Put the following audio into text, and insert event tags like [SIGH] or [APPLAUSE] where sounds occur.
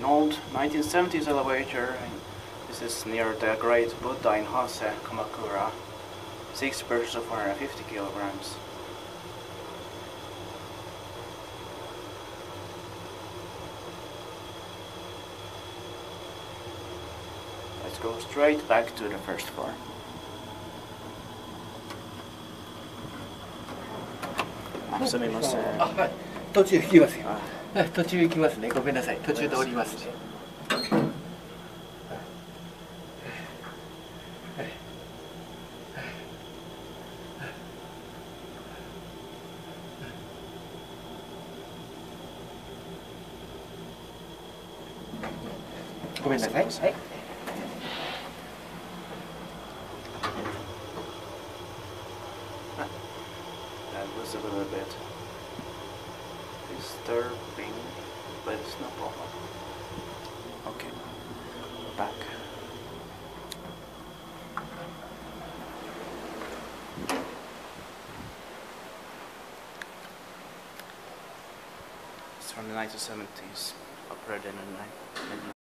an old 1970s elevator. And this is near the Great Buddha in Hase, Kamakura. Six persons of 150 kilograms. Let's go straight back to the first floor. あすみません。あはい途中行きますよあはい [LAUGHS] 途中行きますね。ごめんなさい。途中で降りますね。ごめんなさい。はい disturbing, but it's no problem. Okay, back. It's from the 1970s, operated in the ni-